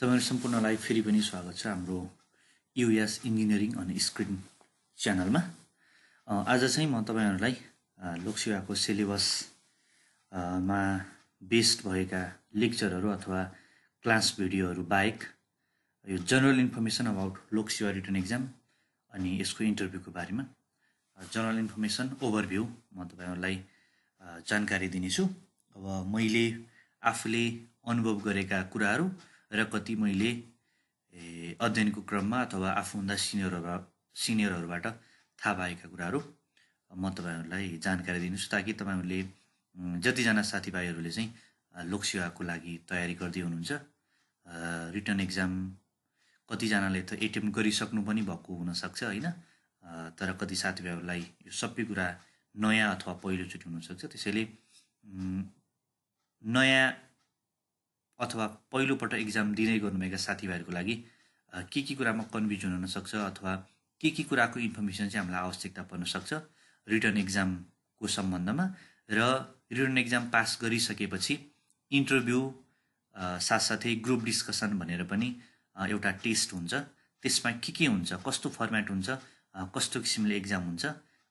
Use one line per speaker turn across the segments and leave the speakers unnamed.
तपाईँहरू सम्पूर्णलाई फेरि पनि स्वागत छ हाम्रो युएस इन्जिनियरिङ अनि स्क्रिन च्यानलमा। आज चाहिँ म तपाईँहरूलाई लोकसेवाको सिलेबस अ, मा बेस्ड भएका लेक्चरहरू अथवा क्लास भिडियोहरू बाहेक यो general information about Loksewa written exam अनि यसको इन्टरभ्यूको बारेमा जनरल इन्फर्मेसन ओभरभ्यू म तपाईँहरूलाई जानकारी दिनेछु। अब मैले आफूले अनुभव गरेका कुराहरू र कति मैले अध्ययनको क्रममा अथवा आफूभन्दा सिनियरहरू सिनियरहरूबाट थाहा पाएका कुराहरू म तपाईँहरूलाई जानकारी दिन्छु ताकि तपाईँहरूले जतिजना साथीभाइहरूले चाहिँ लोकसेवाको लागि तयारी गर्दै हुनुहुन्छ रिटर्न एक्जाम कतिजनाले त एटेम्प गरिसक्नु पनि भएको हुनसक्छ होइन? तर कति साथीभाइहरूलाई यो सबै कुरा नयाँ अथवा पहिलोचोटि हुनसक्छ त्यसैले नयाँ अथवा पहिलोपल्ट इक्जाम दिँदै गर्नुभएका साथीभाइहरूको लागि के के कुरामा कन्फ्युजन हुनसक्छ अथवा के के कुराको इन्फर्मेसन चाहिँ हामीलाई आवश्यकता पर्न सक्छ रिटर्न इक्जामको सम्बन्धमा? र रिटर्न इक्जाम पास गरिसकेपछि इन्टरभ्यू साथसाथै ग्रुप डिस्कसन भनेर पनि एउटा टेस्ट हुन्छ। त्यसमा के के हुन्छ कस्तो फर्मेट हुन्छ कस्तो किसिमले एक्जाम हुन्छ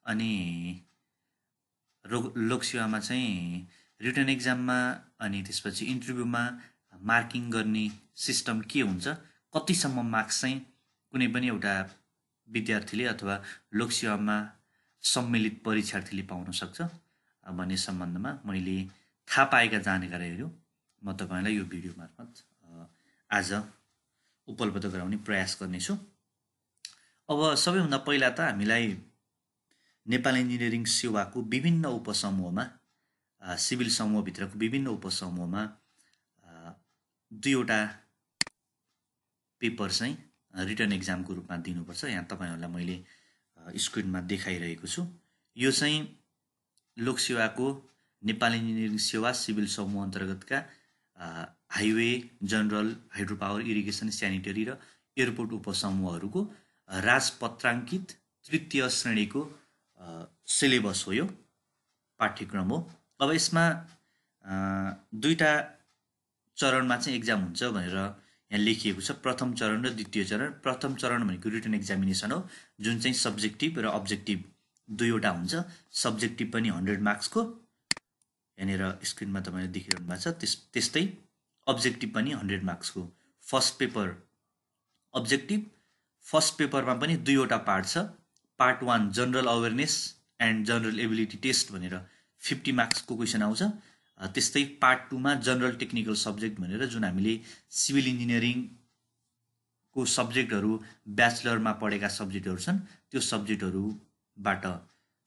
अनि रो लोकसेवामा चाहिँ रिटर्न एक्जाममा अनि त्यसपछि इन्टरभ्यूमा मार्किङ गर्ने सिस्टम के हुन्छ? कतिसम्म मार्क्स चाहिँ कुनै पनि एउटा विद्यार्थीले अथवा लोकसेवामा सम्मिलित परीक्षार्थीले पाउन सक्छ? भन्ने सम्बन्धमा मैले थाहा पाएका जानकारीहरू म तपाईँलाई यो भिडियो मार्फत आज उपलब्ध गराउने प्रयास गर्नेछु। अब सबैभन्दा पहिला त हामीलाई नेपाल इन्जिनियरिङ सेवाको विभिन्न उपसमूहमा सिभिल समूहभित्रको विभिन्न उपसमूहमा दुईवटा पेपर चाहिँ रिटर्न एक्जामको रूपमा दिनुपर्छ। यहाँ तपाईँहरूलाई मैले स्क्रिनमा देखाइरहेको छु। यो चाहिँ लोकसेवाको नेपाल इन्जिनियरिङ सेवा सिभिल समूह अन्तर्गतका highway general hydro power irrigation sanitary र एयरपोर्ट उपसमूहहरूको राजपत्राङ्कित तृतीय श्रेणीको सिलेबस हो यो पाठ्यक्रम हो। अब यसमा दुईवटा चरणमा चाहिँ एक्जाम हुन्छ भनेर यहाँ लेखिएको छ। प्रथम चरण र द्वितीय चरण। प्रथम चरण भनेको रिटर्न एक्जामिनेसन हो। जुन चाहिँ सब्जेक्टिभ र अब्जेक्टिभ दुईवटा हुन्छ। सब्जेक्टिभ पनि हन्ड्रेड मार्क्सको यहाँनिर स्क्रिनमा तपाईँले देखिरहनु भएको छ। त्यस त्यस्तै अब्जेक्टिभ पनि हन्ड्रेड मार्क्सको फर्स्ट पेपर अब्जेक्टिभ फर्स्ट पेपरमा पनि दुईवटा पार्ट छ। Part one general awareness and general ability test भनेर फिफ्टी मार्क्सको क्वेसन आउँछ। त्यस्तै पार्ट टूमा जनरल टेक्निकल सब्जेक्ट भनेर जुन हामीले सिभिल इन्जिनियरिङको सब्जेक्टहरू ब्याचलरमा पढेका सब्जेक्टहरू छन् त्यो सब्जेक्टहरूबाट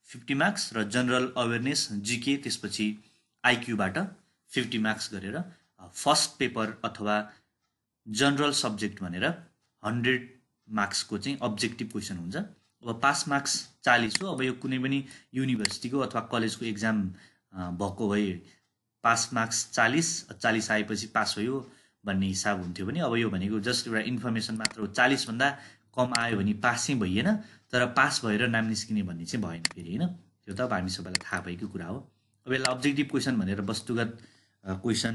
फिफ्टी मार्क्स र जनरल अवेरनेस जिके त्यसपछि आइक्यूबाट फिफ्टी मार्क्स गरेर फर्स्ट पेपर अथवा जनरल सब्जेक्ट भनेर हन्ड्रेड मार्क्सको चाहिँ अब्जेक्टिभ क्वेसन हुन्छ। अब पास मार्क्स चालिस हो अब यो कुनै पनि युनिभर्सिटीको अथवा कलेजको एक्जाम भएको भए पास मार्क्स चालिस चालिस आएपछि पास भयो भन्ने हिसाब हुन्थ्यो भने अब यो भनेको जस्ट एउटा इन्फर्मेसन मात्र हो। चालिसभन्दा कम आयो भने पास भइएन तर पास भएर नाम निस्किने भन्ने चाहिँ भएन फेरि होइन? त्यो त अब हामी सबैलाई थाहा भएकै कुरा हो। अब यसलाई अब्जेक्टिभ क्वेसन भनेर वस्तुगत क्वेसन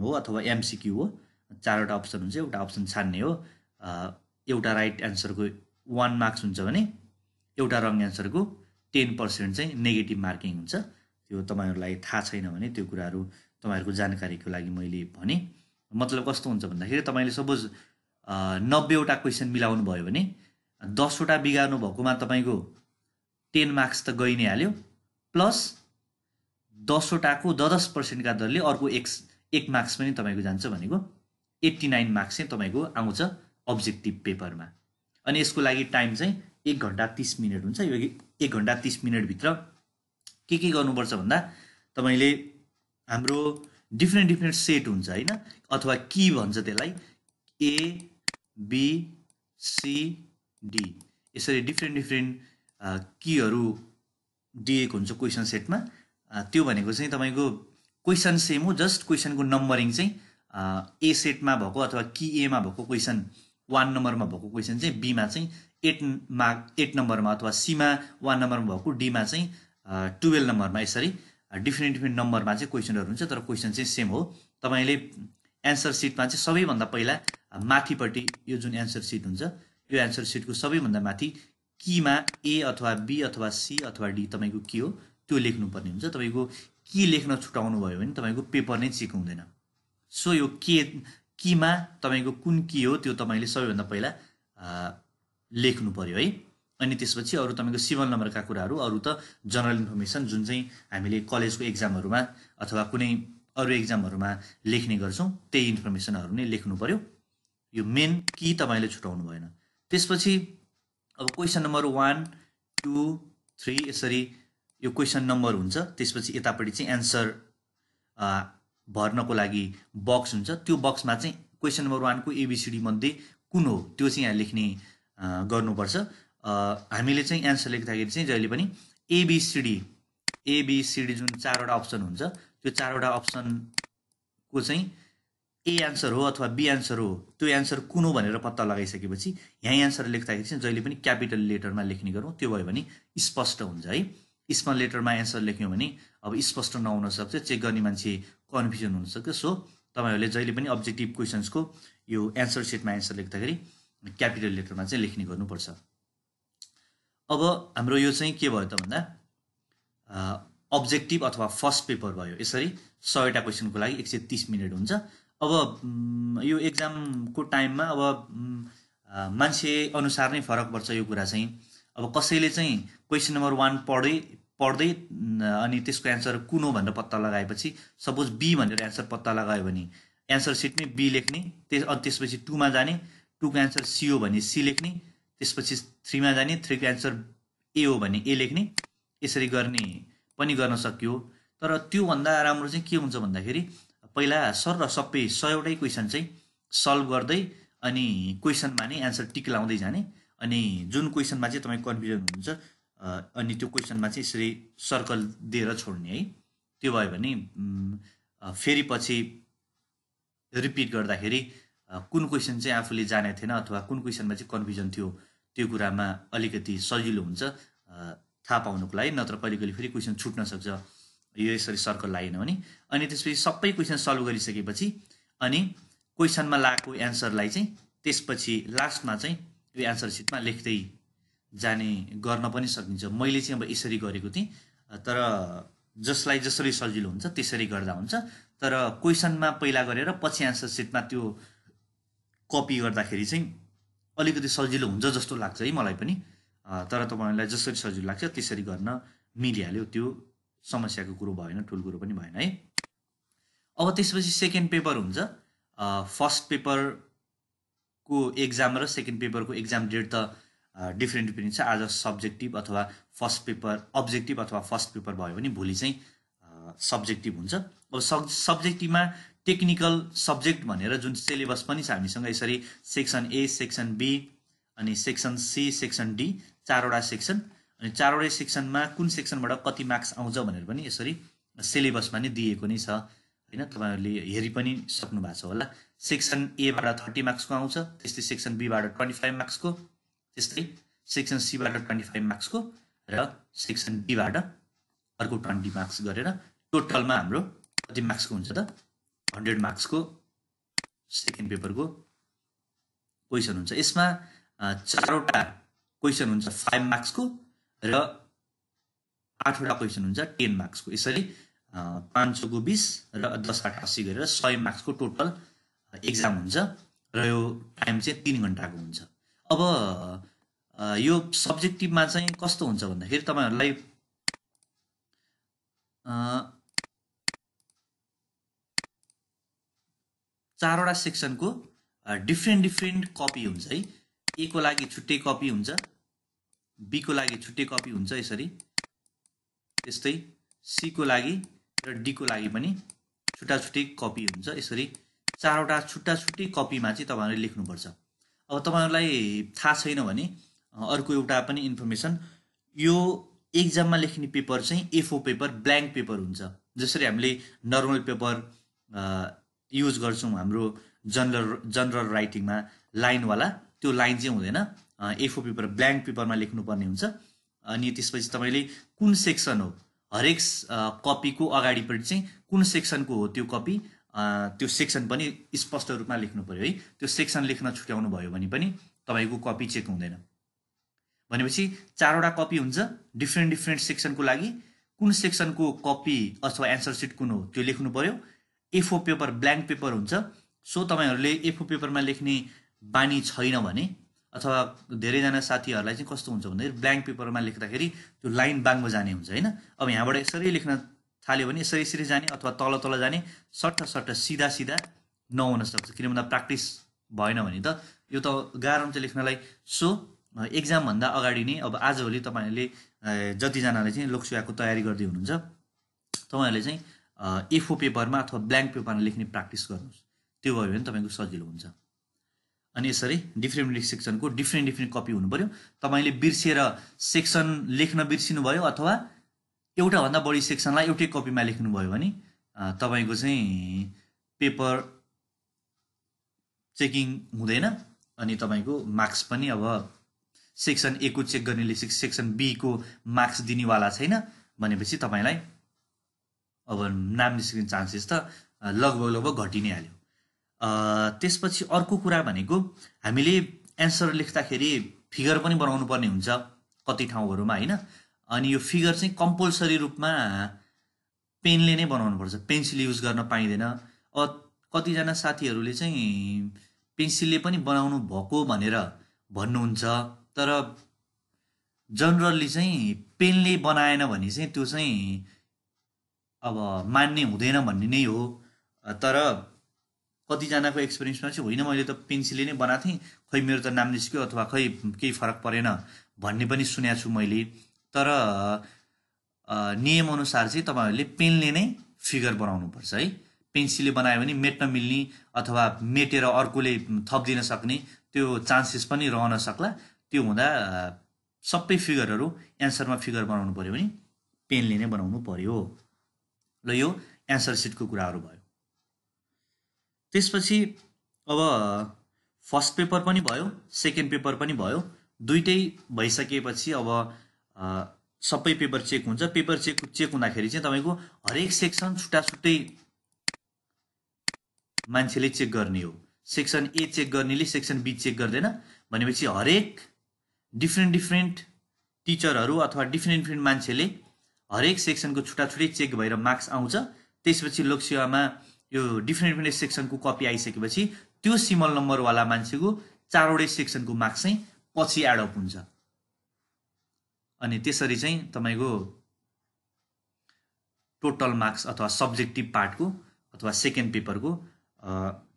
हो अथवा एमसिक्यू हो। चारवटा अप्सन हुन्छ एउटा अप्सन छान्ने हो। एउटा राइट एन्सरको वान मार्क्स हुन्छ भने एउटा रङ एन्सरको टेन पर्सेन्ट चाहिँ नेगेटिभ मार्किङ हुन्छ। त्यो तपाईँहरूलाई थाहा छैन भने त्यो कुराहरू तपाईँहरूको जानकारीको लागि मैले भने मतलब कस्तो हुन्छ भन्दाखेरि तपाईँले सपोज नब्बेवटा क्वेसन मिलाउनु भयो भने दसवटा बिगार्नु भएकोमा तपाईँको टेन मार्क्स त गइ नै हाल्यो प्लस दसवटाको द दस पर्सेन्टका दरले अर्को एक एक मार्क्स पनि तपाईँको जान्छ भनेको एट्टी नाइन मार्क्स चाहिँ तपाईँको आउँछ अब्जेक्टिभ पेपरमा। अनि यसको लागि टाइम चाहिँ एक घन्टा तिस मिनट हुन्छ यो एक घन्टा तिस मिनटभित्र के के गर्नुपर्छ भन्दा तपाईँले हाम्रो डिफ्रेन्ट डिफ्रेन्ट सेट हुन्छ होइन? अथवा की भन्छ त्यसलाई ए बी सी डी यसरी डिफ्रेन्ट डिफ्रेन्ट कीहरू दिएको हुन्छ क्वेसन सेटमा त्यो भनेको चाहिँ तपाईँको क्वेसन सेम हो जस्ट क्वेसनको नम्बरिङ चाहिँ ए सेटमा भएको अथवा कि एमा भएको क्वेसन वान नम्बरमा भएको क्वेसन चाहिँ बीमा चाहिँ एट मार्क एट नम्बरमा अथवा सीमा वान नम्बरमा भएको डीमा चाहिँ टुवेल्भ नम्बरमा यसरी डिफ्रेन्ट डिफ्रेन्ट नम्बरमा चाहिँ क्वेसनहरू हुन्छ तर क्वेसन चाहिँ सेम हो। तपाईँले एन्सर सिटमा चाहिँ सबैभन्दा पहिला माथिपट्टि यो जुन एन्सर सिट हुन्छ यो एन्सर सिटको सबैभन्दा माथि किमा ए अथवा बी अथवा सी अथवा डी तपाईँको के हो त्यो लेख्नुपर्ने हुन्छ। तपाईँको के लेख्न छुटाउनु भयो भने तपाईँको पेपर नै चेक हुँदैन। सो यो के किमा तपाईँको कुन के हो त्यो तपाईँले सबैभन्दा पहिला लेख्नु पऱ्यो है। अनि त्यसपछि अरू तपाईँको सिभल नम्बरका कुराहरू अरू त जनरल इन्फर्मेसन जुन चाहिँ हामीले कलेजको एक्जामहरूमा अथवा कुनै अरू एक्जामहरूमा लेख्ने गर्छौँ त्यही इन्फर्मेसनहरू नै लेख्नु पऱ्यो यो मेन कि तपाईँले छुटाउनु भएन। त्यसपछि अब question number one two three यसरी यो क्वेसन नम्बर हुन्छ। त्यसपछि यतापट्टि चाहिँ एन्सर भर्नको लागि बक्स हुन्छ। त्यो बक्समा चाहिँ क्वेसन नम्बर वानको एबिसिडी मध्ये कुन हो? त्यो चाहिँ यहाँ लेख्ने गर्नुपर्छ। हामीले चाहिँ एन्सर लेख्दाखेरि चाहिँ जहिले पनि एबिसिडी एबिसिडी जुन चारवटा अप्सन हुन्छ त्यो चारवटा अप्सनको चाहिँ ए एन्सर हो अथवा बी एन्सर हो त्यो एन्सर कुन हो भनेर पत्ता लगाइसकेपछि यहाँ एन्सर लेख्दाखेरि चाहिँ जहिले पनि क्यापिटल लेटरमा लेख्ने गरौँ त्यो भयो भने स्पष्ट हुन्छ है। स्मल लेटरमा एन्सर लेख्यौँ भने अब स्पष्ट नहुन सक्छ चेक गर्ने मान्छे कन्फ्युजन हुनसक्छ सो तपाईँहरूले जहिले पनि अब्जेक्टिभ क्वेसन्सको यो एन्सर सेटमा एन्सर लेख्दाखेरि क्यापिटल लेटरमा चाहिँ लेख्ने गर्नुपर्छ। अब हाम्रो यो चाहिँ के भयो त भन्दा अब्जेक्टिभ अथवा फर्स्ट पेपर भयो। यसरी सयवटा क्वेसनको लागि एक सय तिस मिनट हुन्छ। अब यो एक्जामको टाइममा अब मान्छे अनुसार नै फरक पर्छ यो कुरा चाहिँ। अब कसैले चाहिँ क्वेसन नम्बर वान पढ्दै पढ्दै अनि त्यसको एन्सर कुन हो भनेर पत्ता लगाएपछि सपोज बी भनेर एन्सर पत्ता लगायो भने एन्सर सिटमै बी लेख्ने त्यस अनि त्यसपछि टूमा जाने टूको एन्सर सी हो भने सी लेख्ने त्यसपछि थ्रीमा जाने थ्रीको एन्सर ए हो भने ए लेख्ने यसरी गर्ने पनि गर्न सक्यो। तर त्योभन्दा राम्रो चाहिँ के हुन्छ भन्दाखेरि पहिला सर र सबै सयवटै क्वेसन चाहिँ सल्भ गर्दै अनि क्वेसनमा नै एन्सर टिक लाउँदै जाने। अनि जुन क्वेसनमा चाहिँ तपाईँ कन्फ्युजन हुनुहुन्छ अनि त्यो क्वेसनमा चाहिँ यसरी सर्कल दिएर छोड्ने है। त्यो भयो भने फेरि पछि रिपिट गर्दाखेरि कुन क्वेसन चाहिँ आफूले जानेको थिएन अथवा कुन क्वेसनमा चाहिँ कन्फ्युजन थियो त्यो कुरामा अलिकति सजिलो हुन्छ। थाहा पाउनुको लागि नत्र कहिले कहिले फेरि क्वेसन छुट्न सक्छ। यो यसरी सर्कल लागेन भने अनि त्यसपछि सबै क्वेसन सल्भ गरिसकेपछि अनि क्वेसनमा लगाएको एन्सरलाई चाहिँ त्यसपछि लास्टमा चाहिँ यो एन्सर सिटमा लेख्दै जाने गर्न पनि सकिन्छ। मैले चाहिँ अब यसरी गरेको थिएँ। तर जसलाई जसरी सजिलो हुन्छ त्यसरी गर्दा हुन्छ। तर क्वेसनमा पहिला गरेर पछि एन्सर सिटमा त्यो कपी गर्दाखेरि चाहिँ अलिकति सजिलो हुन्छ जस्तो लाग्छ है मलाई पनि। तर तपाईँहरूलाई जसरी सजिलो लाग्छ त्यसरी गर्न मिलिहाल्यो। त्यो समस्याको कुरो भएन ठुलो कुरो पनि भएन है। अब त्यसपछि सेकेन्ड पेपर हुन्छ। फर्स्ट पेपरको एक्जाम र सेकेन्ड पेपरको एक्जाम डेट त डिफ्रेन्ट डिफ्रेन्ट छ। आज सब्जेक्टिभ अथवा फर्स्ट पेपर अब्जेक्टिभ अथवा फर्स्ट पेपर भयो भने भोलि चाहिँ सब्जेक्टिभ हुन्छ। अब सब सब्जेक्टिभमा टेक्निकल सब्जेक्ट भनेर जुन सिलेबस पनि छ हामीसँग यसरी सेक्सन ए सेक्सन बी अनि सेक्सन सी सेक्सन डी चारवटा सेक्सन अनि चारवटै सेक्सनमा कुन सेक्सनबाट कति मार्क्स आउँछ भनेर पनि यसरी सिलेबसमा नै दिएको नै छ। होइन तपाईँहरूले हेरि पनि सक्नु भएको छ होला। सेक्सन एबाट थर्टी मार्क्सको आउँछ त्यस्तै सेक्सन बीबाट ट्वेन्टी फाइभ मार्क्सको त्यस्तै सेक्सन सीबाट ट्वेन्टी फाइभ मार्क्सको र सेक्सन बीबाट अर्को ट्वेन्टी मार्क्स गरेर टोटलमा हाम्रो कति मार्क्सको हुन्छ त हन्ड्रेड मार्क्सको सेकेन्ड पेपरको क्वेसन हुन्छ। यसमा चारवटा क्वेसन हुन्छ फाइभ मार्क्सको र आठवटा क्वेसन हुन्छ टेन मार्क्सको। यसरी पाँच सौको बिस र दस आठ अस्सी गरेर सय मार्क्सको टोटल एक्जाम हुन्छ र यो टाइम चाहिँ तिन घन्टाको हुन्छ। अब यो सब्जेक्टिभमा चाहिँ कस्तो हुन्छ भन्दाखेरि तपाईँहरूलाई चारवटा सेक्सनको डिफ्रेन्ट डिफ्रेन्ट कपी हुन्छ है। ए को लागि छुट्टै कपी हुन्छ बीको लागि छुट्टै कपी हुन्छ यसरी। त्यस्तै सीको लागि र डीको लागि पनि छुट्टा छुट्टै कपी हुन्छ यसरी। चारवटा छुट्टा छुट्टै कपीमा चाहिँ तपाईँहरूले लेख्नुपर्छ। अब तपाईँहरूलाई थाहा छैन भने अर्को एउटा पनि इन्फर्मेसन यो एक्जाममा लेख्ने पेपर चाहिँ एफओ पेपर ब्ल्याङ्क पेपर हुन्छ। जसरी हामीले नर्मल पेपर युज गर्छौँ हाम्रो जनरल जनरल राइटिङमा लाइनवाला त्यो लाइन चाहिँ हुँदैन। एफओ पेपर ब्ल्याङ्क पेपरमा लेख्नुपर्ने हुन्छ। अनि त्यसपछि तपाईँले कुन सेक्सन हो? हरेक कपीको अगाडिपट्टि चाहिँ कुन सेक्सनको हो त्यो कपी त्यो सेक्सन पनि स्पष्ट रूपमा लेख्नु पऱ्यो है। त्यो सेक्सन लेख्न छुट्याउनु भयो भने पनि तपाईँको कपी चेक हुँदैन। भनेपछि चारवटा कपी हुन्छ डिफ्रेन्ट डिफ्रेन्ट सेक्सनको लागि। कुन सेक्सनको कपी अथवा एन्सर सिट कुन हो त्यो लेख्नु पऱ्यो A four paper blank paper हुन्छ सो तपाईँहरूले एफओ पेपरमा लेख्ने बानी छैन भने अथवा धेरैजना साथीहरूलाई चाहिँ कस्तो हुन्छ भन्दाखेरि ब्ल्याङ्क पेपरमा लेख्दाखेरि त्यो लाइन बाङ्गो जाने हुन्छ होइन? अब यहाँबाट यसरी लेख्न थाल्यो भने यसरी यसरी जाने अथवा तल तल जाने सट्ट सट्ट सिधा सिधा नहुन सक्छ किन भन्दा प्र्याक्टिस भएन भने त। यो त गाह्रो हुन्छ लेख्नलाई। सो एक्जामभन्दा अगाडि नै अब आजभोलि तपाईँहरूले जतिजनाले चाहिँ लोकसेवाको तयारी गर्दै हुनुहुन्छ तपाईँहरूले चाहिँ एफओ पेपरमा अथवा ब्ल्याङ्क पेपरमा लेख्ने प्र्याक्टिस गर्नुहोस्। त्यो भयो भने तपाईँको सजिलो हुन्छ। अनि यसरी डिफ्रेन्ट सेक्सनको डिफ्रेन्ट डिफ्रेन्ट कपी हुनु पऱ्यो तपाईँले बिर्सिएर सेक्सन लेख्न बिर्सिनु भयो अथवा एउटाभन्दा बढी सेक्सनलाई एउटै कपीमा लेख्नुभयो भने तपाईँको चाहिँ पेपर चेकिङ हुँदैन। अनि तपाईँको मार्क्स पनि अब सेक्सन ए को चेक गर्नेले सेक्सन बीको मार्क्स दिनेवाला छैन। भनेपछि तपाईँलाई अब नाम निस्किने चान्सेस त लगभग लगभग घटि नै हाल्यो त्यसपछि अर्को कुरा भनेको हामीले एन्सर लेख्दाखेरि फिगर पनि बनाउनु पर्ने हुन्छ कति ठाउँहरूमा होइन? अनि यो फिगर चाहिँ कम्पलसरी रूपमा पेनले नै बनाउनुपर्छ। पेन्सिल युज गर्न पाइँदैन। अब कतिजना साथीहरूले चाहिँ पेन्सिलले पनि बनाउनु भएको भनेर भन्नुहुन्छ तर जनरल्ली चाहिँ पेनले बनाएन भने चाहिँ त्यो चाहिँ अब मान्ने हुँदैन भन्ने नै हो। तर कतिजनाको एक्सपिरियन्समा चाहिँ होइन मैले त पेन्सिलले नै बनाएको थिएँ। खै मेरो त नाम निस्क्यो अथवा खै केही फरक परेन भन्ने पनि सुनेको छु मैले। तर नियमअनुसार चाहिँ तपाईँहरूले पेनले नै फिगर बनाउनुपर्छ है। पेन्सिलले बनायो भने मेट्न मिल्ने अथवा मेटेर अर्कोले थपिदिन सक्ने त्यो चान्सेस पनि रहन सक्ला। त्यो हुँदा सबै फिगरहरू एन्सरमा फिगर बनाउनु पऱ्यो भने पेनले नै बनाउनु पर्यो। ल यो एन्सर सिटको कुराहरू भयो। त्यसपछि अब फर्स्ट पेपर पनि भयो सेकेन्ड पेपर पनि भयो। दुइटै भइसकेपछि अब सबै पेपर चेक हुन्छ। पेपर चेक चेक हुँदाखेरि चाहिँ तपाईँको हरेक सेक्सन छुट्टा छुट्टै मान्छेले चेक गर्ने हो। सेक्सन ए चेक गर्नेले सेक्सन बी चेक गर्दैन। भनेपछि हरेक डिफ्रेन्ट डिफ्रेन्ट टिचरहरू अथवा डिफ्रेन्ट डिफ्रेन्ट मान्छेले हरेक सेक्सनको छुट्टा छुट्टै चेक भएर मार्क्स आउँछ। त्यसपछि लोकसेवामा यो डिफ्रेन्ट डिफ्रेन्ट सेक्सनको कपी आइसकेपछि त्यो सिमल नम्बरवाला मान्छेको चारवटै सेक्सनको मार्क्स चाहिँ पछि एडअप हुन्छ। अनि त्यसरी चाहिँ तपाईँको टोटल मार्क्स अथवा सब्जेक्टिभ पार्टको अथवा सेकेन्ड पेपरको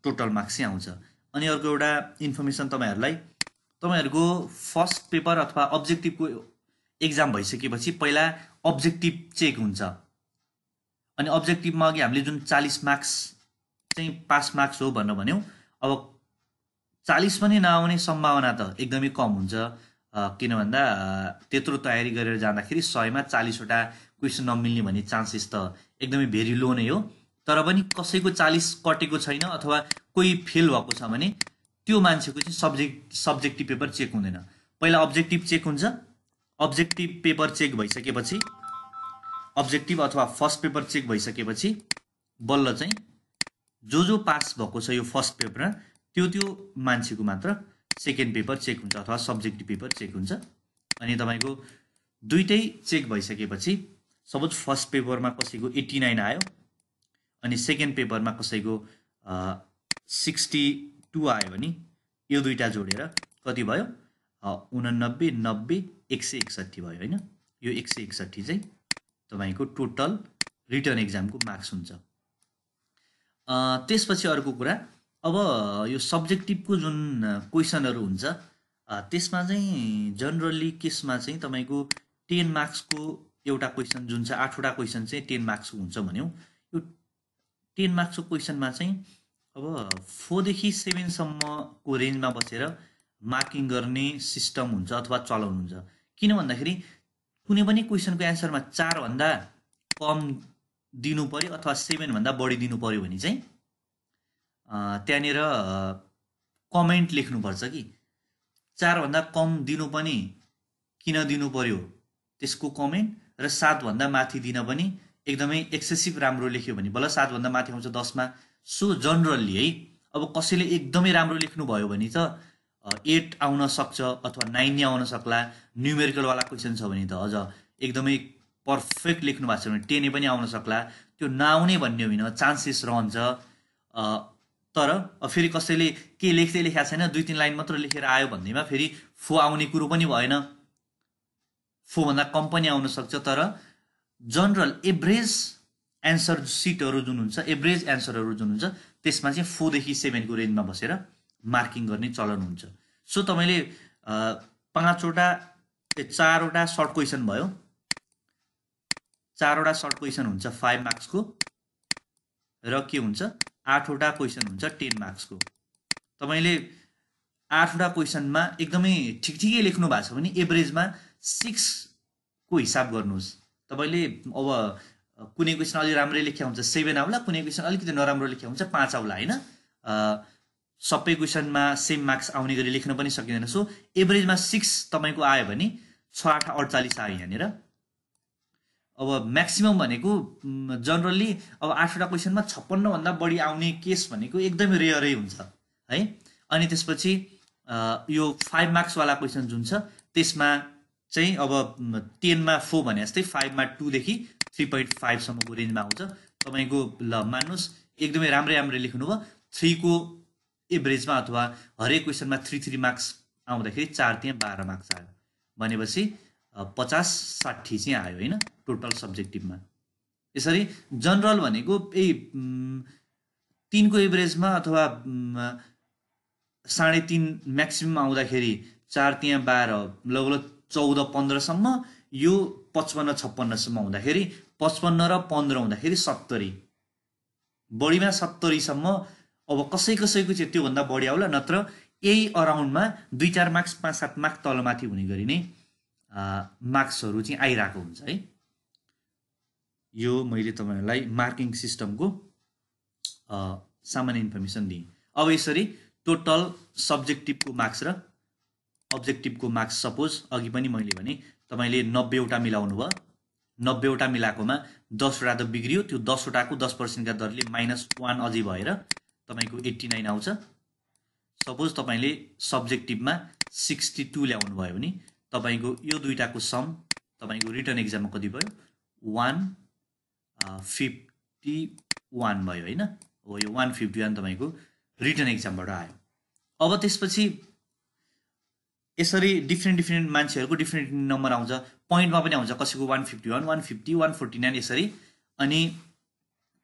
टोटल मार्क्स चाहिँ आउँछ। अनि अर्को एउटा इन्फर्मेसन तपाईँहरूलाई तपाईँहरूको फर्स्ट पेपर अथवा अब्जेक्टिभको एक्जाम भइसकेपछि पहिला अब्जेक्टिभ चेक हुन्छ। अनि अब्जेक्टिभमा अघि हामीले जुन चालिस मार्क्स चाहिँ पास मार्क्स हो भनेर भन्यौँ अब चालिस पनि नआउने सम्भावना त एकदमै कम हुन्छ। किन भन्दा त्यत्रो तयारी गरेर जाँदाखेरि सयमा चालिसवटा क्वेसन नमिल्ने भन्ने चान्सेस त एकदमै भेरी लो नै हो। तर पनि कसैको चालिस कटेको छैन अथवा कोही फेल भएको छ भने त्यो मान्छेको चाहिँ सब्जेक्ट सब्जेक्टिभ पेपर चेक हुँदैन। पहिला अब्जेक्टिभ चेक हुन्छ अब्जेक्टिभ पेपर चेक भइसकेपछि अब्जेक्टिभ अथवा फर्स्ट पेपर चेक भइसकेपछि बल्ल चाहिँ जो जो पास भएको छ यो फर्स्ट पेपरमा त्यो त्यो मान्छेको मात्र सेकेन्ड पेपर चेक हुन्छ अथवा सब्जेक्टिभ पेपर चेक हुन्छ। अनि तपाईँको दुइटै चेक भइसकेपछि सपोज फर्स्ट पेपरमा कसैको एट्टी नाइन आयो अनि सेकेन्ड पेपरमा कसैको सिक्सटी टू आयो भने यो दुइटा जोडेर कति भयो? उननब्बे नब्बे एक सय एकसट्ठी भयो होइन? यो एक सय एकसट्ठी चाहिँ तपाईँको टोटल रिटर्न एक्जामको मार्क्स हुन्छ। त्यसपछि अर्को कुरा अब यो सब्जेक्टिभको जुन क्वेसनहरू हुन्छ त्यसमा चाहिँ जनरल्ली केसमा चाहिँ तपाईँको टेन मार्क्सको एउटा क्वेसन जुन चाहिँ आठवटा क्वेसन चाहिँ टेन मार्क्सको हुन्छ भन्यौँ। यो टेन मार्क्सको क्वेसनमा चाहिँ अब फोरदेखि सेभेनसम्मको रेन्जमा बसेर मार्किङ गर्ने सिस्टम हुन्छ अथवा चलाउनु हुन्छ। किन भन्दाखेरि कुनै पनि क्वेसनको एन्सरमा चारभन्दा कम दिनु पऱ्यो अथवा सेभेनभन्दा बढी दिनु पऱ्यो भने चाहिँ त्यहाँनिर कमेन्ट लेख्नुपर्छ कि। चारभन्दा कम दिनु पनि किन दिनु पऱ्यो त्यसको कमेन्ट र सातभन्दा माथि दिन पनि एकदमै एक्सेसिभ राम्रो लेख्यो भने बल्ल सातभन्दा माथि आउँछ दसमा सो जनरल्ली है अब कसैले एकदमै राम्रो लेख्नुभयो भने त एट आउन सक्छ अथवा नाइन नै आउन सक्ला। न्युमेरिकलवाला क्वेसन छ भने त अझ एकदमै पर्फेक्ट लेख्नु भएको छ भने टेनै पनि आउन सक्ला। त्यो नआउने भन्ने होइन चान्सेस रहन्छ। तर फेरि कसैले के लेख्दै लेखेको छैन दुई तिन लाइन मात्र लेखेर आयो भन्दैमा फेरि फो आउने कुरो पनि भएन। फोभन्दा कम पनि आउन सक्छ। तर जनरल एभरेज एन्सर सिटहरू जुन हुन्छ एभरेज एन्सरहरू जुन हुन्छ त्यसमा चाहिँ फोरदेखि सेभेनको रेन्जमा बसेर मार्किङ गर्ने चलन हुन्छ। सो तपाईँले पाँचवटा चारवटा सर्ट क्वेसन भयो। चारवटा सर्ट क्वेसन हुन्छ फाइभ मार्क्सको र के हुन्छ? आठवटा क्वेसन हुन्छ टेन मार्क्सको तपाईँले आठवटा क्वेसनमा एकदमै ठिक ठिकै लेख्नु भएको छ भने एभरेजमा सिक्सको हिसाब गर्नुहोस्। तपाईँले अब कुनै क्वेसन अलिक राम्रै लेख्या हुन्छ सेभेन आउला कुनै क्वेसन अलिकति नराम्रो लेख्या हुन्छ पाँच आउला होइन? सबै क्वेसनमा सेम मार्क्स आउने गरी लेख्न पनि सकिँदैन। सो एभरेजमा सिक्स तपाईँको आयो भने छ आठ अडचालिस आयो यहाँनिर। अब म्याक्सिमम् भनेको जनरल्ली अब आठवटा क्वेसनमा छप्पन्नभन्दा बढी आउने केस भनेको एकदमै रेयरै हुन्छ है? अनि त्यसपछि यो फाइभ मार्क्सवाला क्वेसन जुन छ त्यसमा चाहिँ अब टेनमा फोर भने जस्तै फाइभमा टूदेखि थ्री पोइन्ट फाइभसम्मको रेन्जमा आउँछ। तपाईँको ल मान्नुहोस् एकदमै राम्रै राम्रै लेख्नुभयो। थ्रीको एभरेजमा अथवा हरेक क्वेसनमा थ्री थ्री मार्क्स आउँदाखेरि चार त्यहाँ बाह्र मार्क्स आयो। भनेपछि पचास साठी चाहिँ आयो होइन टोटल सब्जेक्टिभमा यसरी जनरल भनेको यही तिनको एभरेजमा अथवा साढे तिन म्याक्सिमम् आउँदाखेरि चार त्यहाँ बाह्र लगभग चौध पन्ध्रसम्म यो पचपन्न छप्पन्नसम्म हुँदाखेरि पचपन्न र पन्ध्र हुँदाखेरि सत्तरी। बढीमा सत्तरीसम्म अब कसै कसैको चाहिँ त्योभन्दा बढी आउला नत्र यही अराउन्डमा दुई चार मार्क्स पाँच सात मार्क्स तलमाथि हुने गरी नै मार्क्सहरू चाहिँ आइरहेको हुन्छ है। यो मैले तपाईँहरूलाई मार्किङ सिस्टमको सामान्य इन्फर्मेसन दिएँ। अब यसरी टोटल सब्जेक्टिभको मार्क्स र अब्जेक्टिभको मार्क्स सपोज अघि पनि मैले भने तपाईँले नब्बेवटा मिलाउनु भयो। नब्बेवटा मिलाएकोमा दसवटा त बिग्रियो त्यो दसवटाको दस पर्सेन्टका दरले माइनस वान अझै भएर तपाईँको एट्टी नाइन आउँछ। सपोज तपाईँले सब्जेक्टिभमा सिक्सटी टू ल्याउनु भयो भने तपाईँको यो दुइटाको सम तपाईँको रिटर्न एक्जाममा कति भयो? वान फिफ्टी वान भयो होइन? हो यो वान फिफ्टी वान तपाईँको रिटर्न एक्जामबाट आयो। अब त्यसपछि यसरी डिफ्रेन्ट डिफ्रेन्ट मान्छेहरूको डिफ्रेन्ट नम्बर आउँछ। पोइन्टमा पनि आउँछ कसैको one fifty one one fifty one forty nine यसरी। अनि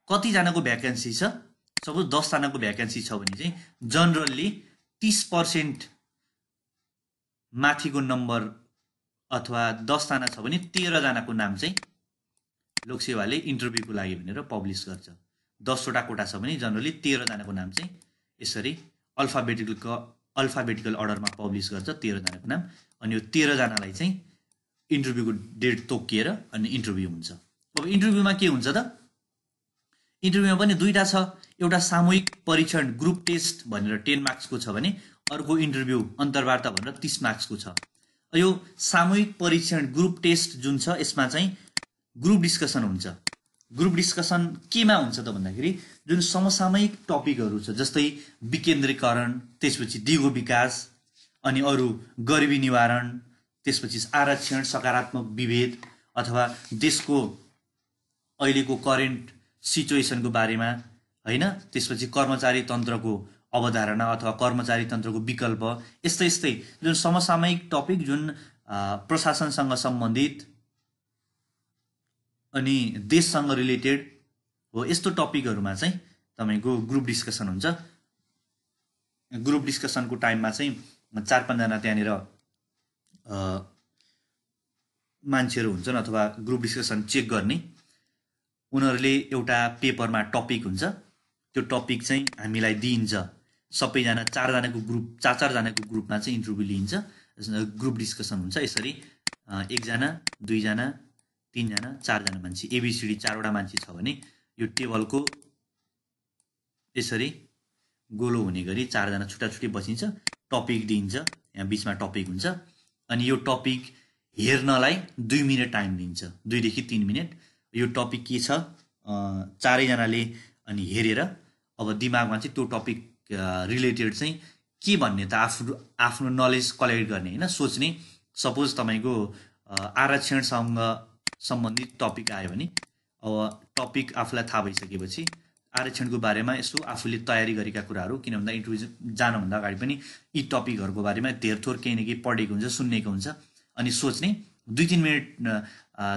कतिजनाको भ्याकेन्सी छ? सपोज दसजनाको भ्याकेन्सी छ भने चाहिँ जनरल्ली तिस पर्सेन्ट माथिको नम्बर अथवा दसजना छ भने तेह्रजनाको नाम चाहिँ लोकसेवाले इन्टरभ्यूको लागि भनेर पब्लिस गर्छ। दसवटा कोटा छ भने जनरली तेह्रजनाको नाम चाहिँ यसरी अल्फाबेटिकल अल्फाबेटिकल अर्डरमा पब्लिस गर्छ तेह्रजनाको नाम अनि यो तेह्रजनालाई चाहिँ इन्टरभ्यूको डेट तोकिएर अनि इन्टरभ्यू हुन्छ। अब इन्टरभ्यूमा के हुन्छ त? इन्टरभ्यूमा पनि दुईवटा छ। एउटा सामूहिक परीक्षण ग्रुप टेस्ट भनेर टेन मार्क्सको छ भने अर्को इन्टरभ्यू अन्तर्वार्ता भनेर तिस मार्क्सको छ। यो सामूहिक परीक्षण ग्रुप टेस्ट जुन छ यसमा चाहिँ ग्रुप डिस्कसन हुन्छ। ग्रुप डिस्कसन केमा हुन्छ त भन्दाखेरि जुन समसामयिक टपिकहरू छ जस्तै विकेन्द्रीकरण त्यसपछि दिगो विकास अनि अरू गरिबी निवारण त्यसपछि आरक्षण सकारात्मक विभेद अथवा देशको अहिलेको करेन्ट सिचुएसनको बारेमा होइन? त्यसपछि कर्मचारी तन्त्रको अवधारणा अथवा कर्मचारी तन्त्रको विकल्प यस्तै यस्तै। जुन समसामयिक टपिक जुन प्रशासनसँग सम्बन्धित अनि देशसँग रिलेटेड हो यस्तो टपिकहरूमा चाहिँ तपाईँको ग्रुप डिस्कसन हुन्छ। ग्रुप डिस्कसनको टाइममा चाहिँ चार पाँचजना त्यहाँनिर मान्छेहरू हुन्छन् अथवा ग्रुप डिस्कसन चेक गर्ने। उनीहरूले एउटा पेपरमा टपिक हुन्छ। त्यो टपिक चाहिँ हामीलाई दिइन्छ। सबैजना चारजनाको ग्रुप चार चारजनाको ग्रुपमा चाहिँ इन्टरभ्यू लिइन्छ। ग्रुप डिस्कसन हुन्छ। यसरी एकजना दुईजना तिनजना चारजना मान्छे एबिसिडी चारवटा मान्छे छ भने यो टेबलको यसरी गोलो हुने गरी चारजना छुट्टा छुट्टै बसिन्छ टपिक दिइन्छ यहाँ बिचमा टपिक हुन्छ। अनि यो टपिक हेर्नलाई दुई मिनट टाइम दिन्छ दुईदेखि तिन मिनट। यो टपिक के छ? चारैजनाले अनि हेरेर अब दिमागमा चाहिँ त्यो टपिक रिलेटेड चाहिँ के भन्ने त आफ्नो आफ्नो नलेज कलेक्ट गर्ने होइन? सोच्ने। सपोज तपाईँको आरक्षणसँग सम्बन्धित टपिक आयो भने अब टपिक आफूलाई थाहा भइसकेपछि आरक्षणको बारेमा यसो आफूले तयारी गरेका कुराहरू किन भन्दा इन्टरभ्यू जानुभन्दा अगाडि पनि यी टपिकहरूको बारेमा धेर थोर केही न केही पढेको हुन्छ सुन्नेको हुन्छ। अनि सोच्ने दुई तिन मिनट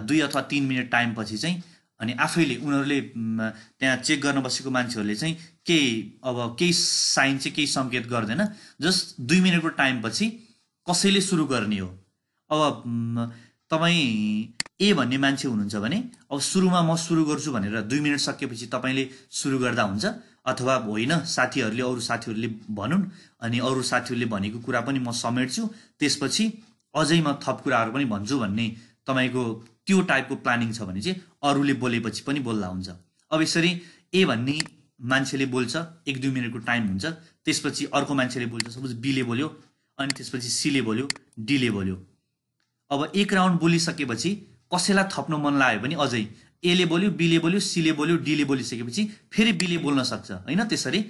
दुई अथवा तिन मिनट टाइमपछि चाहिँ अनि आफैले उनीहरूले त्यहाँ चेक गर्न बसेको मान्छेहरूले चाहिँ केही अब केही साइन चाहिँ केही सङ्केत गर्दैन। जस्ट दुई मिनटको टाइमपछि कसैले सुरु गर्ने हो। अब तपाईँ ए भन्ने मान्छे हुनुहुन्छ भने अब सुरुमा म सुरु गर्छु भनेर दुई मिनट सकेपछि तपाईँले सुरु गर्दा हुन्छ। अथवा होइन साथीहरूले अरू साथीहरूले भनुन्। अनि अरू साथीहरूले भनेको कुरा पनि म समेट्छु। त्यसपछि अझै म थप कुराहरू पनि भन्छु भन्ने तपाईँको त्यो टाइपको प्लानिङ छ भने चाहिँ अरूले बोलेपछि पनि बोल्दा हुन्छ। अब यसरी ए भन्ने मान्छेले बोल्छ एक दुई मिनटको टाइम हुन्छ त्यसपछि अर्को मान्छेले बोल्छ सपोज बीले बोल्यो अनि त्यसपछि सीले बोल्यो डीले बोल्यो। अब एक राउन्ड बोलिसकेपछि कसैलाई थप्न मन लाग्यो भने अझै एले बोल्यो बीले बोल्यो सीले बोल्यो डीले बोलिसकेपछि फेरि बीले बोल्न सक्छ होइन? त्यसरी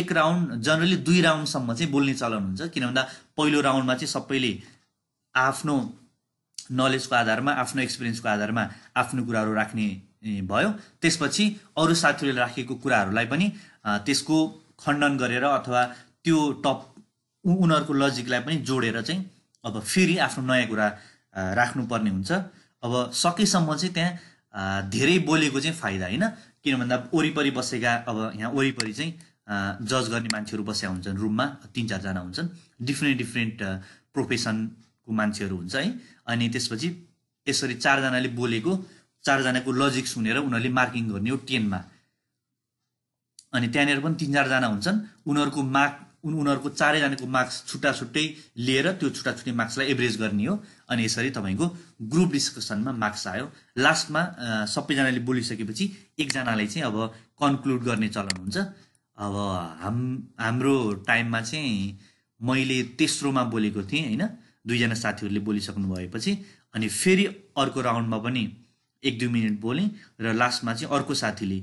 एक राउन्ड जनरली दुई राउन्डसम्म चाहिँ बोल्ने चलन हुन्छ किन भन्दा पहिलो राउन्डमा चाहिँ सबैले आफ्नो नलेजको आधारमा आफ्नो एक्सपिरियन्सको आधारमा आफ्नो कुराहरू राख्ने भयो। त्यसपछि अरू साथीहरूले राखेको कुराहरूलाई पनि त्यसको खण्डन गरेर अथवा त्यो टप उनीहरूको लजिकलाई पनि जोडेर चाहिँ अब फेरि आफ्नो नयाँ कुरा राख्नुपर्ने हुन्छ। अब सकेसम्म चाहिँ त्यहाँ धेरै बोलेको चाहिँ फाइदा होइन। किन भन्दा वरिपरि बसेका अब यहाँ वरिपरि चाहिँ जज गर्ने मान्छेहरू बसेका हुन्छन् रुममा तिन चारजना हुन्छन्। डिफ्रेन्ट डिफ्रेन्ट प्रोफेसनको मान्छेहरू हुन्छ है। अनि त्यसपछि यसरी चारजनाले बोलेको चारजनाको लजिक सुनेर उनीहरूले मार्किङ गर्ने हो टेनमा। अनि त्यहाँनिर पनि तिन चारजना हुन्छन्। उनीहरूको मार्क उनीहरूको चारैजनाको मार्क्स छुट्टा छुट्टै लिएर त्यो छुट्टा छुट्टै मार्क्सलाई एभरेज गर्ने हो। अनि यसरी तपाईँको ग्रुप डिस्कसनमा मार्क्स आयो। लास्टमा सबैजनाले बोलिसकेपछि एकजनाले चाहिँ अब कन्क्लुड गर्ने चलन हुन्छ। अब हाम हाम्रो टाइममा चाहिँ मैले तेस्रोमा बोलेको थिएँ होइन? दुईजना साथीहरूले बोलिसक्नु भएपछि अनि फेरि अर्को राउन्डमा पनि एक दुई मिनट बोलेँ र लास्टमा चाहिँ अर्को साथीले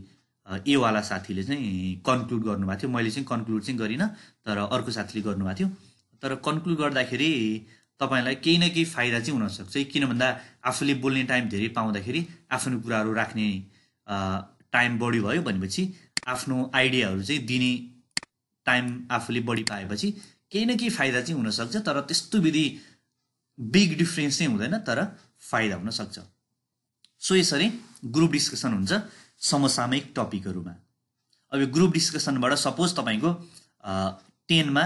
एवाला साथीले चाहिँ कन्क्लुड गर्नुभएको थियो। मैले चाहिँ कन्क्लुड चाहिँ गरिनँ तर अर्को साथीले गर्नुभएको थियो। तर कन्क्लुड गर्दाखेरि तपाईँलाई केही न केही फाइदा चाहिँ हुनसक्छ किन भन्दा आफूले बोल्ने टाइम धेरै पाउँदाखेरि आफ्नो कुराहरू राख्ने टाइम बढी भयो भनेपछि आफ्नो आइडियाहरू चाहिँ दिने टाइम आफूले बढी पाएपछि केही न केही फाइदा चाहिँ हुनसक्छ। तर त्यस्तो विधि बिग डिफ्रेन्स चाहिँ हुँदैन तर फाइदा हुनसक्छ। सो यसरी ग्रुप डिस्कसन हुन्छ समसामयिक टपिकहरूमा। अब यो ग्रुप डिस्कसनबाट सपोज तपाईँको टेनमा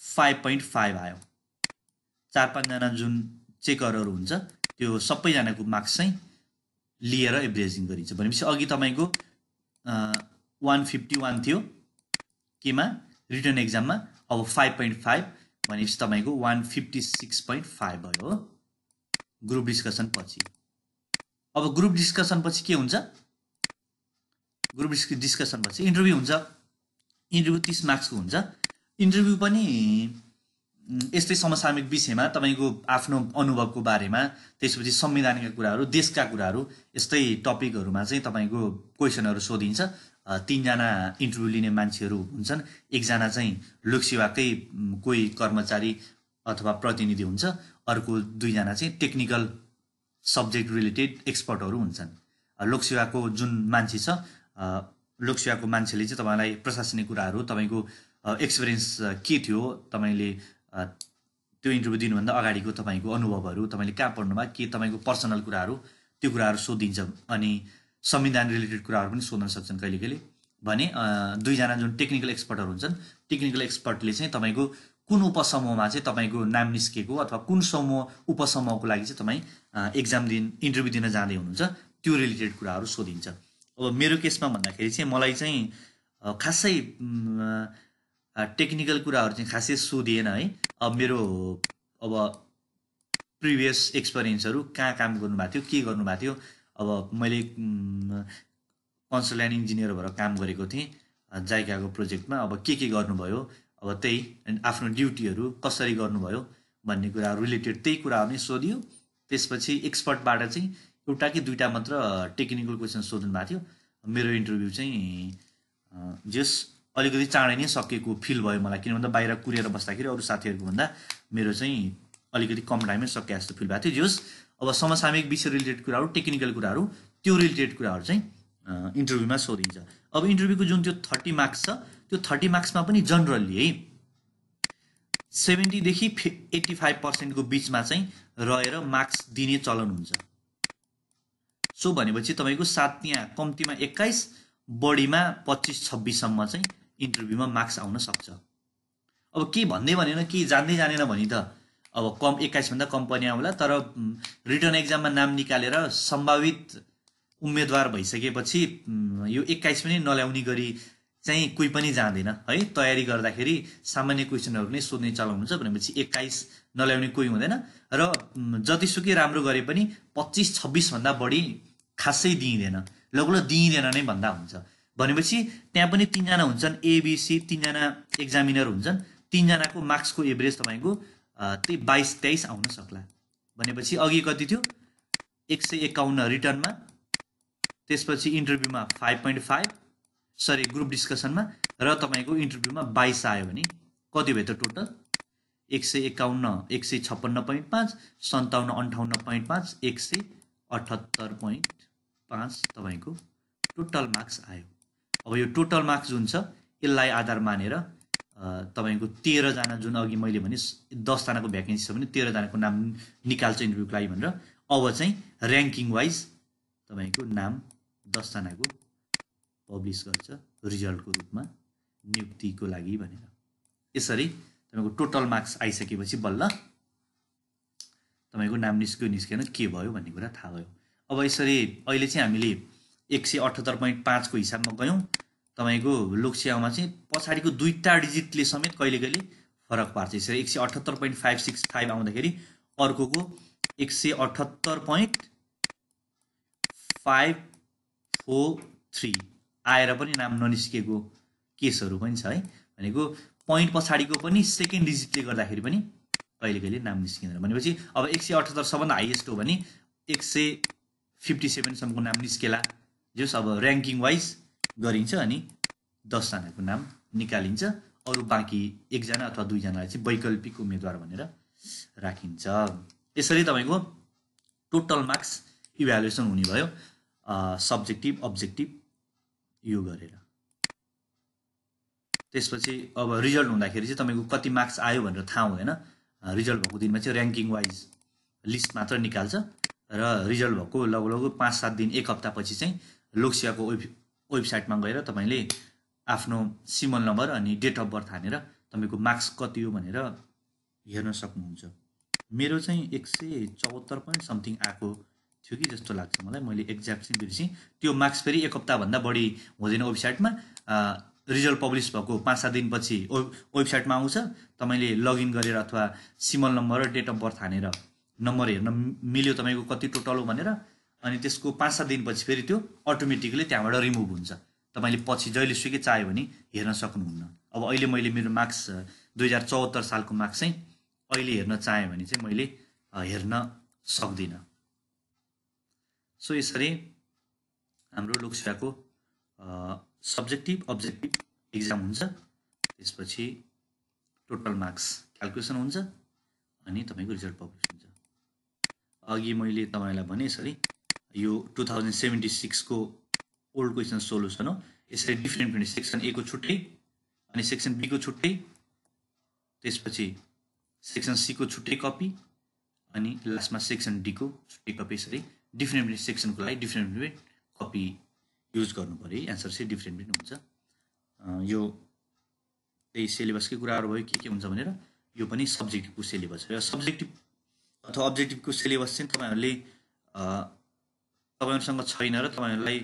फाइभ पोइन्ट फाइभ आयो। चार पाँचजना जुन चेकरहरू हुन्छ त्यो सबैजनाको मार्क्स चाहिँ लिएर एभरेजिङ गरिन्छ। भनेपछि अघि तपाईँको वान फिफ्टी वान थियो केमा रिटर्न एक्जाममा अब फाइभ पोइन्ट फाइभ भनेपछि तपाईँको one fifty six point five भयो हो। ग्रुप डिस्कसन पछि। अब ग्रुप डिस्कसन पछि के हुन्छ? ग्रुप डिस्कसन पछि इन्टरभ्यू हुन्छ। इन्टरभ्यू तिस मार्क्सको हुन्छ। इन्टरभ्यू पनि यस्तै समसामयिक विषयमा तपाईँको आफ्नो अनुभवको बारेमा त्यसपछि संविधानका कुराहरू देशका कुराहरू यस्तै टपिकहरूमा चाहिँ तपाईँको क्वेसनहरू सोधिन्छ। तिनजना इन्टरभ्यू लिने मान्छेहरू हुन्छन्। एकजना चाहिँ लोकसेवाकै कोही कर्मचारी अथवा प्रतिनिधि हुन्छ। अर्को दुईजना चाहिँ टेक्निकल सब्जेक्ट रिलेटेड एक्सपर्टहरू हुन्छन्। लोकसेवाको जुन मान्छे छ लोकसेवाको मान्छेले चाहिँ तपाईँलाई प्रशासनिक कुराहरू तपाईँको एक्सपिरियन्स के थियो तपाईँले त्यो इन्टरभ्यू दिनुभन्दा अगाडिको तपाईँको अनुभवहरू तपाईँले कहाँ पढ्नुभयो के तपाईँको पर्सनल कुराहरू त्यो कुराहरू सोधिन्छ। अनि संविधान रिलेटेड कुराहरू पनि सोध्न सक्छन् कहिले कहिले भने दुईजना जुन टेक्निकल एक्सपर्टहरू हुन्छन् टेक्निकल एक्सपर्टले चाहिँ तपाईँको कुन उपसमूहमा चाहिँ तपाईँको नाम निस्केको अथवा कुन समूह उपसमूहको लागि चाहिँ तपाईँ एक्जाम दिन इन्टरभ्यू दिन जाँदै हुनुहुन्छ त्यो रिलेटेड कुराहरू सोधिन्छ। अब मेरो केसमा भन्दाखेरि चाहिँ मलाई चाहिँ खासै टेक्निकल कुराहरू चाहिँ खासै सोधिएन है। अब मेरो अब प्रिभियस एक्सपिरियन्सहरू कहाँ काम गर्नुभएको थियो के गर्नुभएको थियो अब मैले कन्सल्टेन्ट इन्जिनियर भएर काम गरेको थिएँ जाइकाको प्रोजेक्टमा। अब के के गर्नुभयो? अब त्यही आफ्नो ड्युटीहरू कसरी गर्नुभयो भन्ने कुराहरू रिलेटेड त्यही कुराहरू नै सोधियो। त्यसपछि एक्सपर्टबाट चाहिँ एउटा कि दुइटा मात्र टेक्निकल क्वेसन सोध्नु भएको थियो। मेरो इन्टरभ्यू चाहिँ जस अलिकति चाँडै नै सकेको फिल भयो मलाई। किन भन्दा बाहिर कुरेर बस्दाखेरि अरू साथीहरूको भन्दा मेरो चाहिँ अलिकति कम टाइममै सके जस्तो फिल भएको थियो। जस अब समसामयिक विषय रिलेटेड कुराहरू टेक्निकल कुराहरू त्यो रिलेटेड कुराहरू चाहिँ इन्टरभ्यूमा सोधिन्छ। अब इन्टरभ्यूको जुन त्यो थर्टी मार्क्स छ त्यो थर्टी मार्क्समा पनि जनरली है सेभेन्टीदेखि एट्टी फाइभ पर्सेन्टको बिचमा चाहिँ रहेर मार्क्स दिने चलन हुन्छ। सो भनेपछि तपाईँको सात यहाँ कम्तीमा एक्काइस बढीमा पच्चिस छब्बिससम्म चाहिँ इन्टरभ्यूमा मार्क्स आउन सक्छ। अब के भन्दै भनेन के जान्दै जानेन भने त अब कम एक्काइसभन्दा कम पनि आउला तर रिटर्न एक्जाममा नाम निकालेर सम्भावित उम्मेदवार भइसकेपछि यो एक्काइस पनि नल्याउने गरी चाहिँ कोही पनि जाँदैन है? तयारी गर्दाखेरि सामान्य क्वेसनहरू नै सोध्ने चलाउनु हुन्छ भनेपछि एक्काइस नल्याउने कोही हुँदैन। र जतिसुकै राम्रो गरे पनि पच्चिस छब्बिसभन्दा बढी खासै दिइँदैन। लगभग दिइँदैन नै भन्दा हुन्छ। भनेपछि त्यहाँ पनि तिनजना हुन्छन् एबिसी तिनजना एक्जामिनर हुन्छन्। तिनजनाको मार्क्सको एभरेज तपाईँको त्यही बाइस तेइस आउन सक्ला। भनेपछि अघि कति थियो? एक सय एकाउन्न रिटर्नमा त्यसपछि इन्टरभ्यूमा five point five sorry group डिस्कसनमा र तपाईँको इन्टरभ्यूमा बाइस आयो भने कति भयो त टोटल? एक सय एकाउन्न एक सय छप्पन्न पोइन्ट पाँच सन्ताउन्न अन्ठाउन्न पोइन्ट पाँच एक सय अठहत्तर पोइन्ट पाँच तपाईँको टोटल मार्क्स आयो। अब यो टोटल मार्क्स जुन छ यसलाई आधार मानेर तपाईँको तेह्रजना जुन अघि मैले भने दसजनाको भ्याकेन्सी छ भने तेह्रजनाको नाम निकाल्छ इन्टरभ्यूको लागि भनेर अब चाहिँ ऱ्याङ्किङ वाइज तपाईँको नाम दसजनाको पब्लिस गर्छ रिजल्टको रूपमा नियुक्तिको लागि भनेर। यसरी तपाईँको टोटल मार्क्स आइसकेपछि बल्ल तपाईँको नाम निस्क्यो निस्केन के भयो भन्ने कुरा थाहा भयो। अब यसरी अहिले चाहिँ हामीले एक सय अठहत्तर पोइन्ट पाँचको हिसाबमा गयौँ। तपाईँको लोकसेवामा चाहिँ पछाडिको दुईवटा डिजिटले समेत कहिले कहिले फरक पार्छ। यसरी एक सय अठहत्तर पोइन्ट फाइभ सिक्स फाइभ आउँदाखेरि अर्कोको एक सय अठहत्तर पोइन्ट फाइभ फोर थ्री आएर पनि नाम ननिस्किएको केसहरू पनि छ है। भनेको पोइन्ट पछाडिको पनि सेकेन्ड डिजिटले गर्दाखेरि पनि कहिले कहिले नाम निस्किँदैन। भनेपछि अब एक सय अठहत्तर सबभन्दा हाइएस्ट हो भने एक सय फिफ्टी सेभेनसम्मको नाम निस्केला। जस अब ऱ्याङ्किङ वाइज गरिन्छ अनि दसजनाको नाम निकालिन्छ। अरू बाँकी एकजना अथवा दुईजनालाई चाहिँ वैकल्पिक उम्मेदवार भनेर राखिन्छ। यसरी तपाईँको टोटल मार्क्स इभ्यालुएसन हुने भयो। सब्जेक्टिभ अब्जेक्टिभ यो गरेर। त्यसपछि अब रिजल्ट हुँदाखेरि चाहिँ तपाईँको कति मार्क्स आयो भनेर थाहा हुँदैन। रिजल्ट भएको दिनमा चाहिँ ऱ्याङ्किङ वाइज लिस्ट मात्र निकाल्छ। र रिजल्ट भएको लगभग पाँच सात दिन एक हप्तापछि चाहिँ लोकसेवाको वेब वेबसाइटमा गएर तपाईँले आफ्नो सिमल नम्बर अनि डेट अफ बर्थ हानेर तपाईँको मार्क्स कति हो भनेर हेर्न सक्नुहुन्छ। मेरो चाहिँ एक सय चौहत्तर पोइन्ट समथिङ आएको थियो कि जस्तो लाग्छ मलाई मैले एक्ज्याक्ट चाहिँ बिर्सेँ। त्यो मार्क्स फेरि एक हप्ताभन्दा बढी हुँदैन वेबसाइटमा। रिजल्ट पब्लिस भएको पाँच सात दिनपछि वेबसाइटमा आउँछ। तपाईँले लगइन गरेर अथवा सिमल नम्बर र डेट अफ बर्थ हानेर नम्बर हेर्न मिल्यो तपाईँको कति टोटल हो भनेर अनि त्यसको पाँच सात दिनपछि फेरि त्यो अटोमेटिकली त्यहाँबाट रिमुभ हुन्छ। तपाईँले पछि जहिले सुकै चाह्यो भने हेर्न सक्नुहुन्न। अब अहिले मैले मेरो मार्क्स दुई हजार चौहत्तर सालको मार्क्स चाहिँ अहिले हेर्न चाहेँ भने चाहिँ मैले हेर्न सक्दिनँ। सो यसरी हाम्रो लोकसेवाको सब्जेक्टिभ अब्जेक्टिभ इक्जाम हुन्छ। त्यसपछि टोटल मार्क्स क्यालकुलेसन हुन्छ। अनि तपाईँको रिजल्ट पब्लिस हुन्छ। अघि मैले तपाईँलाई भने यसरी यो टु थाउजन्ड सेभेन्टी सिक्सको ओल्ड क्वेसन सोल्युसन हो यसरी डिफ्रेन्ट डिफ्रेन्ट सेक्सन एको छुट्टै अनि सेक्सन बीको छुट्टै त्यसपछि सेक्सन सीको छुट्टै कपी अनि लास्टमा सेक्सन डीको छुट्टै कपी यसरी डिफ्रेन्ट डिफ्रेन्ट सेक्सनको लागि डिफ्रेन्ट डिफ्रेन्ट कपी युज गर्नु पऱ्यो एन्सर चाहिँ डिफ्रेन्ट डिफ्रेन्ट हुन्छ। यो त्यही सिलेबसकै कुराहरू भयो के के हुन्छ भनेर यो पनि सब्जेक्टिभको सिलेबस हो। सब्जेक्टिभ अथवा अब्जेक्टिभको सिलेबस चाहिँ तपाईँहरूले तपाईँहरूसँग छैन र तपाईँहरूलाई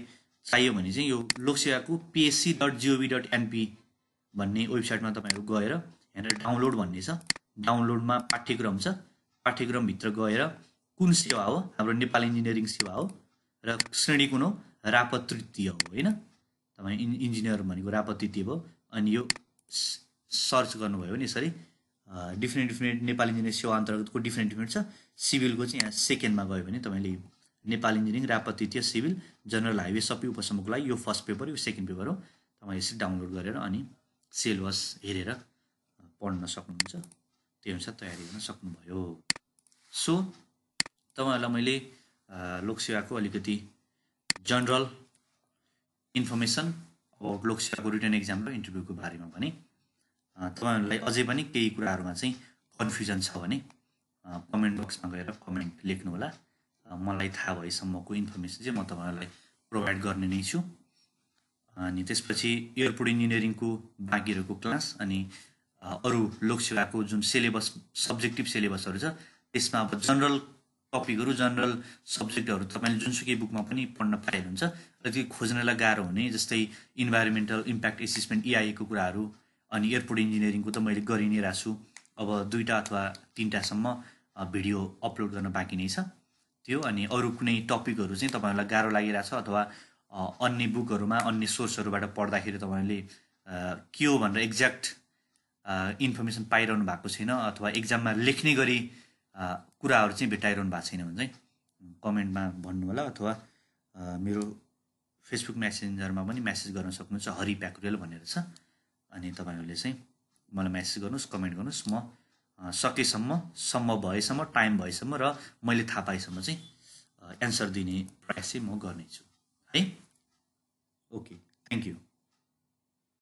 चाहियो भने चाहिँ यो लोकसेवाको PSC dot G O V dot NP भन्ने वेबसाइटमा तपाईँहरू गएर यहाँनिर डाउनलोड भन्ने छ। डाउनलोडमा पाठ्यक्रम छ। पाठ्यक्रमभित्र गएर कुन सेवा हो? हाम्रो नेपाल इन्जिनियरिङ सेवा हो र श्रेणी कुन हो? रापत तृतीय हो होइन? तपाईँ इन् इन्जिनियर भनेको रापत तृतीय भयो। अनि यो सर्च गर्नुभयो भने यसरी डिफ्रेन्ट डिफ्रेन्ट नेपाल इन्जिनियरिङ सेवा अन्तर्गतको डिफ्रेन्ट डिफ्रेन्ट छ। सिभिलको चाहिँ यहाँ सेकेन्डमा गयो भने तपाईँले नेपाल इन्जिनियरिङ रापत तृतीय सिभिल जनरल हाइवे सबै उपसमुको लागि। यो फर्स्ट पेपर यो सेकेन्ड पेपर हो। तपाईँ यसरी डाउनलोड गरेर अनि सिलेबस हेरेर पढ्न सक्नुहुन्छ। त्यही अनुसार तयारी गर्न सक्नुभयो। सो तपाईँहरूलाई मैले लोकसेवाको अलिकति जनरल इन्फर्मेसन अब लोकसेवाको रिटर्न एक्जाम र इन्टरभ्यूको बारेमा भने तपाईँहरूलाई अझै पनि केही कुराहरूमा चाहिँ कन्फ्युजन छ भने कमेन्ट बक्समा गएर कमेन्ट लेख्नुहोला। मलाई थाहा भएसम्मको इन्फर्मेसन चाहिँ म तपाईँहरूलाई प्रोभाइड गर्ने नै छु। अनि त्यसपछि एयरपोर्ट इन्जिनियरिङको बाँकीहरूको क्लास अनि अरू लोकसेवाको जुन सिलेबस सब्जेक्टिभ सिलेबसहरू छ त्यसमा अब जनरल टपिकहरू जनरल सब्जेक्टहरू तपाईँले जुनसुकै बुकमा पनि पढ्न पाइनुहुन्छ र त्यो खोज्नलाई गाह्रो हुने जस्तै इन्भाइरोमेन्टल इम्प्याक्ट एसेसमेन्ट इआईको कुराहरू अनि एयरपोर्ट इन्जिनियरिङको त मैले गरि नै रहेको छु अब दुईवटा अथवा तिनवटासम्म भिडियो अपलोड गर्न बाँकी नै छ। त्यो अनि अरू कुनै टपिकहरू चाहिँ तपाईँहरूलाई गाह्रो लागिरहेछ अथवा अन्य बुकहरूमा अन्य सोर्सहरूबाट पढ्दाखेरि तपाईँहरूले के हो भनेर एक्ज्याक्ट इन्फर्मेसन पाइरहनु भएको छैन अथवा एक्जाममा लेख्ने गरी कुराहरू चाहिँ भेटाइरहनु भएको छैन भने चाहिँ कमेन्टमा भन्नु होला अथवा मेरो फेसबुक मेसेन्जरमा पनि म्यासेज गर्न सक्नुहुन्छ हरि प्याकुरेल भनेर छ। अनि तपाईँहरूले चाहिँ मलाई म्यासेज गर्नुहोस् कमेन्ट गर्नुहोस्। म सकेसम्म सम्भव भएसम्म टाइम भएसम्म र मैले थाहा पाएसम्म चाहिँ एन्सर दिने प्रयास चाहिँ म गर्नेछु। है? Okay thank you